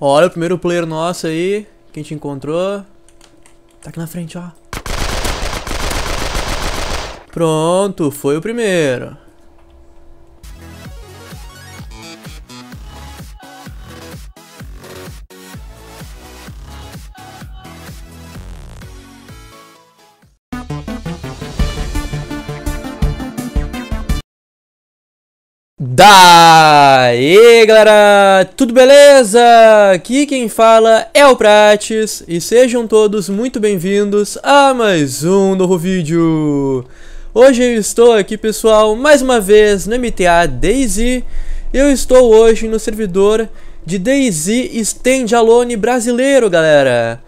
Olha o primeiro player nosso aí. Que a gente encontrou. Tá aqui na frente, ó. Pronto, foi o primeiro. Daí galera, tudo beleza? Aqui quem fala é o Prates e sejam todos muito bem-vindos a mais um novo vídeo. Hoje eu estou aqui pessoal, mais uma vez no MTA DayZ Eu estou hoje no servidor de DayZ Standalone brasileiro galera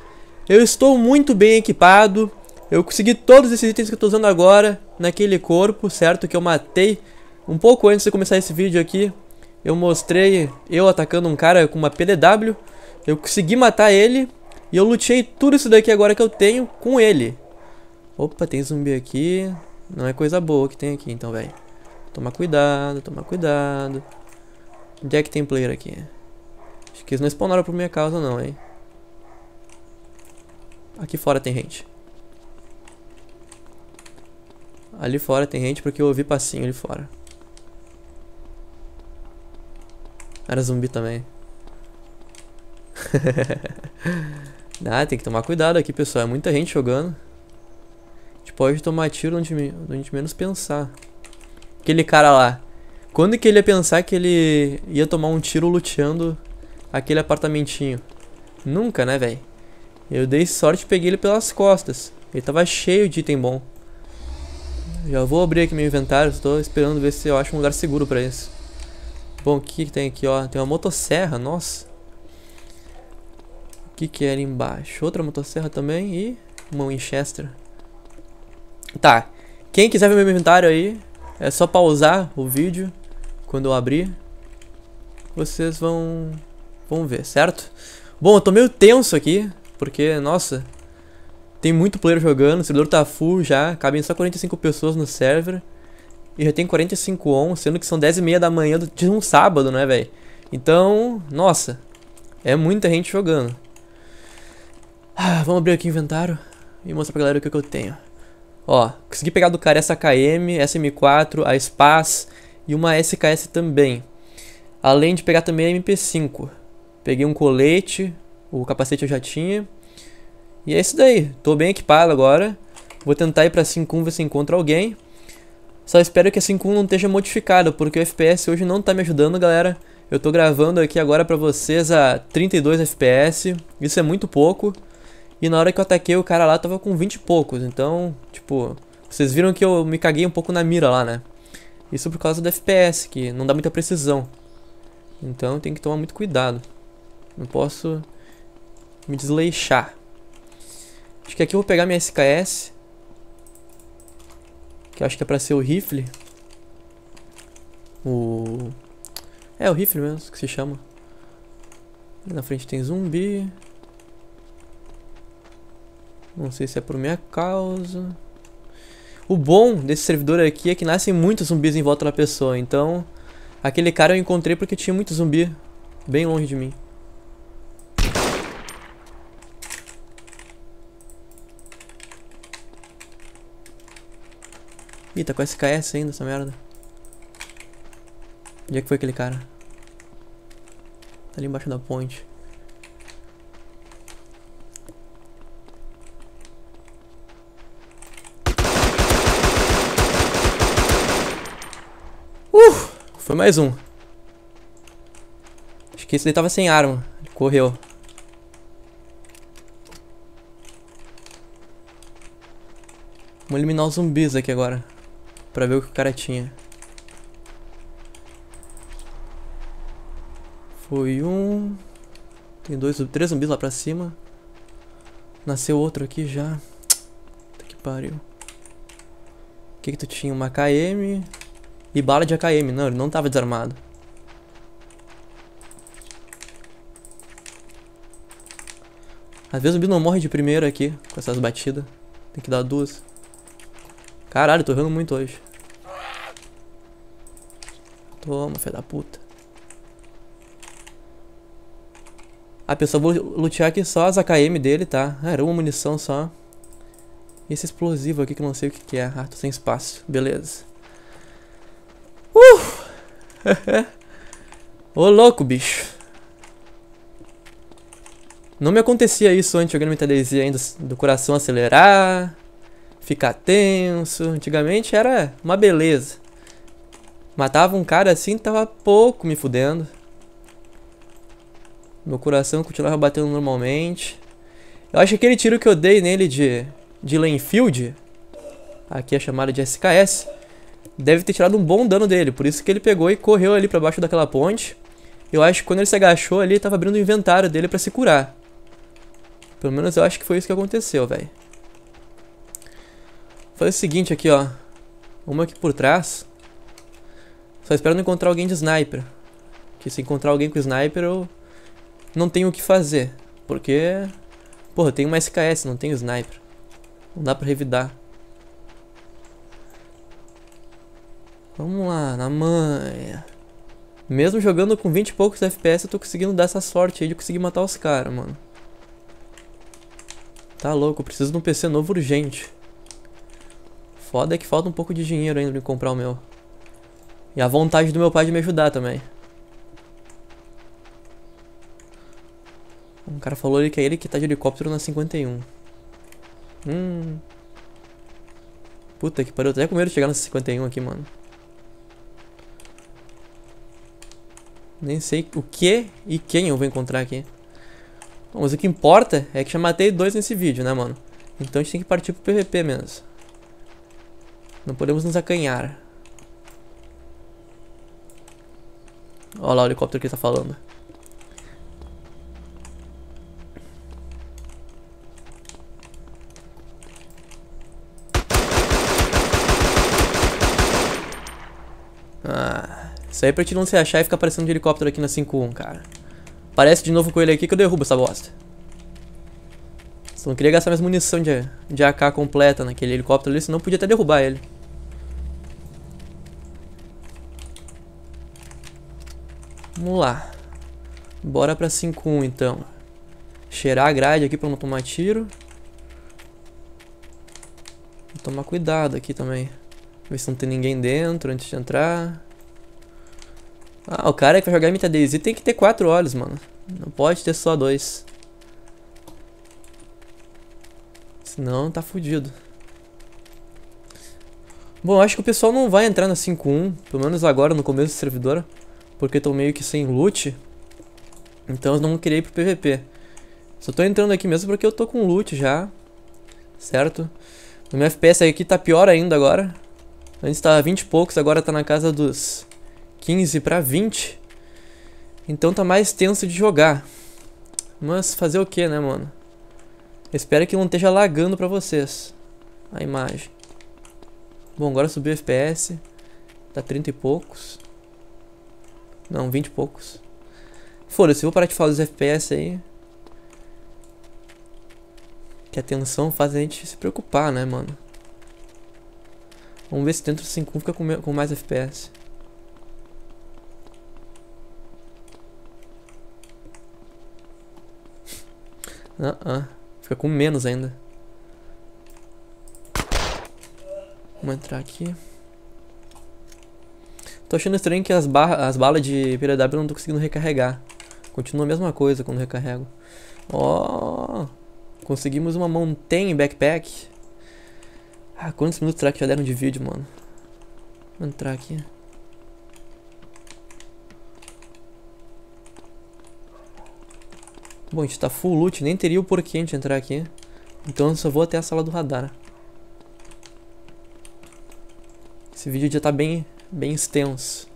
Eu estou muito bem equipado, eu consegui todos esses itens que eu estou usando agora naquele corpo, certo? Que eu matei um pouco antes de começar esse vídeo aqui, eu mostrei eu atacando um cara com uma PDW. Eu consegui matar ele e eu lutei tudo isso daqui agora que eu tenho com ele. Opa, tem zumbi aqui. Não é coisa boa que tem aqui, então, velho. Toma cuidado, toma cuidado. Onde é que tem player aqui? Acho que eles não spawnaram por minha causa não, hein. Aqui fora tem gente. Ali fora tem gente porque eu ouvi passinho ali fora. Era zumbi também. ah, tem que tomar cuidado aqui, pessoal. É muita gente jogando. A gente pode tomar tiro onde, onde menos pensar. Aquele cara lá. Quando que ele ia pensar que ele ia tomar um tiro luteando aquele apartamentinho? Nunca, né, velho? Eu dei sorte e peguei ele pelas costas. Ele tava cheio de item bom. Já vou abrir aqui meu inventário. Estou esperando ver se eu acho um lugar seguro pra isso. Bom, o que, que tem aqui, ó? Tem uma motosserra, nossa. O que que é ali embaixo? Outra motosserra também e uma Winchester. Tá. Quem quiser ver meu inventário aí, é só pausar o vídeo quando eu abrir. Vocês vão vão ver, certo? Bom, eu tô meio tenso aqui, porque, nossa, tem muito player jogando, o servidor tá full já, cabem só 45 pessoas no server. E já tem 45 on, sendo que são 10 e meia da manhã de um sábado, né, velho? Então, nossa, é muita gente jogando. Ah, vamos abrir aqui o inventário e mostrar pra galera o que, que eu tenho. Ó, consegui pegar do cara essa KM, SM4, a Spaz e uma SKS também. Além de pegar também a MP5. Peguei um colete, o capacete eu já tinha. E é isso daí, tô bem equipado agora. Vou tentar ir pra 5 ver se encontro alguém. Só espero que a 5.1 não esteja modificada, porque o FPS hoje não tá me ajudando, galera. Eu tô gravando aqui agora pra vocês a 32 FPS, isso é muito pouco. E na hora que eu ataquei o cara lá tava com 20 e poucos, então, tipo, vocês viram que eu me caguei um pouco na mira lá, né? Isso por causa do FPS, que não dá muita precisão. Então tem que tomar muito cuidado. Não posso me desleixar. Acho que aqui eu vou pegar minha SKS. Que acho que é pra ser o rifle. O... É, o rifle mesmo, que se chama. Na frente tem zumbi. Não sei se é por minha causa. O bom desse servidor aqui é que nascem muitos zumbis em volta da pessoa. Então, aquele cara eu encontrei porque tinha muito zumbi bem longe de mim. Ih, tá com SKS ainda essa merda. Onde é que foi aquele cara? Tá ali embaixo da ponte. Uh! Foi mais um. Acho que esse daí tava sem arma. Ele correu. Vamos eliminar os zumbis aqui agora. Pra ver o que o cara tinha. Foi um... Tem dois, três zumbis lá pra cima. Nasceu outro aqui já. Puta que pariu. O que que tu tinha? Uma AKM e bala de AKM. Não, ele não tava desarmado. Às vezes o zumbi não morre de primeiro aqui, com essas batidas. Tem que dar duas. Caralho, tô errando muito hoje. Toma, filho da puta. A pessoa vou lutear aqui só as AKM dele, tá? Ah, era uma munição só. Esse explosivo aqui que eu não sei o que, que é. Ah, tô sem espaço. Beleza. Uh! Ô louco, bicho. Não me acontecia isso antes jogando MTDZ ainda, do coração acelerar, ficar tenso. Antigamente era uma beleza. Matava um cara assim, tava pouco me fudendo. Meu coração continuava batendo normalmente. Eu acho que aquele tiro que eu dei nele de, de Lanfield, aqui é chamado de SKS, deve ter tirado um bom dano dele. Por isso que ele pegou e correu ali pra baixo daquela ponte. Eu acho que quando ele se agachou ali, tava abrindo o inventário dele pra se curar. Pelo menos eu acho que foi isso que aconteceu, velho. Faz o seguinte aqui, ó. Uma aqui por trás. Só espero não encontrar alguém de sniper. Que se encontrar alguém com sniper, eu não tenho o que fazer. Porque, porra, tem uma SKS, não tenho sniper. Não dá pra revidar. Vamos lá, na manha. Mesmo jogando com 20 e poucos FPS, eu tô conseguindo dar essa sorte aí de conseguir matar os caras, mano. Tá louco, eu preciso de um PC novo urgente. Foda é que falta um pouco de dinheiro ainda pra comprar o meu. E a vontade do meu pai de me ajudar também. Um cara falou ali que é ele que tá de helicóptero na 51. Hum. Puta que pariu, eu tô até com medo de chegar na 51 aqui, mano. Nem sei o que e quem eu vou encontrar aqui. Bom, mas o que importa é que já matei dois nesse vídeo, né, mano? Então a gente tem que partir pro PVP mesmo. Não podemos nos acanhar. Olha lá o helicóptero que ele tá falando. Ah, isso aí é pra te não se achar e ficar aparecendo de helicóptero aqui na 5-1, cara. Aparece de novo com ele aqui que eu derrubo essa bosta. Só não queria gastar mais munição de, de AK completa naquele helicóptero ali, senão podia até derrubar ele. Vamos lá. Bora pra 5-1 então. Cheirar a grade aqui pra não tomar tiro. Vou tomar cuidado aqui também. Ver se não tem ninguém dentro antes de entrar. Ah, o cara que vai jogar MTDZ tem que ter quatro olhos, mano. Não pode ter só dois. Senão tá fudido. Bom, acho que o pessoal não vai entrar na 5.1, pelo menos agora no começo do servidor, porque tô meio que sem loot. Então eu não queria ir pro PVP. Só tô entrando aqui mesmo porque eu tô com loot já, certo? O meu FPS aqui tá pior ainda agora. Antes tava 20 e poucos, agora tá na casa dos 15 pra 20. Então tá mais tenso de jogar. Mas fazer o que, né, mano? Espero que não esteja lagando pra vocês a imagem. Bom, agora subiu o FPS. Tá 30 e poucos. Não, 20 e poucos. Foda-se, vou parar de falar dos FPS aí. Que a tensão faz a gente se preocupar, né, mano? Vamos ver se dentro do 5 fica com, mais FPS. Ah, ah. Fica com menos ainda. Vamos entrar aqui. Tô achando estranho que as, as balas de PW não tô conseguindo recarregar. Continua a mesma coisa quando recarrego. Ó! Oh, conseguimos uma Mountain Backpack. Ah, quantos minutos será que já deram de vídeo, mano? Vou entrar aqui. Bom, a gente tá full loot, nem teria o porquê a gente entrar aqui. Então eu só vou até a sala do radar. Esse vídeo já tá bem, bem extenso.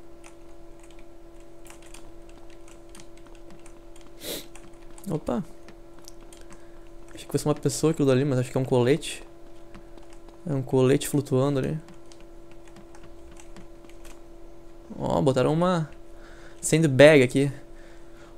Opa. Acho que fosse uma pessoa aquilo dali, mas acho que é um colete. É um colete flutuando ali. Ó, botaram uma sandbag aqui.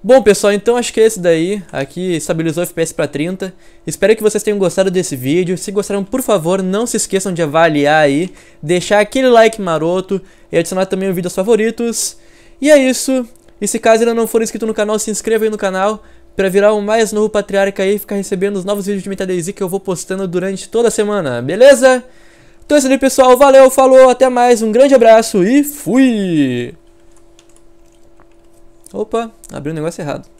Bom, pessoal, então acho que é esse daí. Aqui estabilizou o FPS para 30. Espero que vocês tenham gostado desse vídeo. Se gostaram, por favor, não se esqueçam de avaliar aí, deixar aquele like maroto e adicionar também o vídeo aos favoritos. E é isso. E se caso ainda não for inscrito no canal, se inscreva aí no canal Pra virar o mais novo patriarca aí e ficar recebendo os novos vídeos de MetaDayZ que eu vou postando durante toda a semana, beleza? Então é isso aí, pessoal. Valeu, falou, até mais. Um grande abraço e fui! Opa, abri o um negócio errado.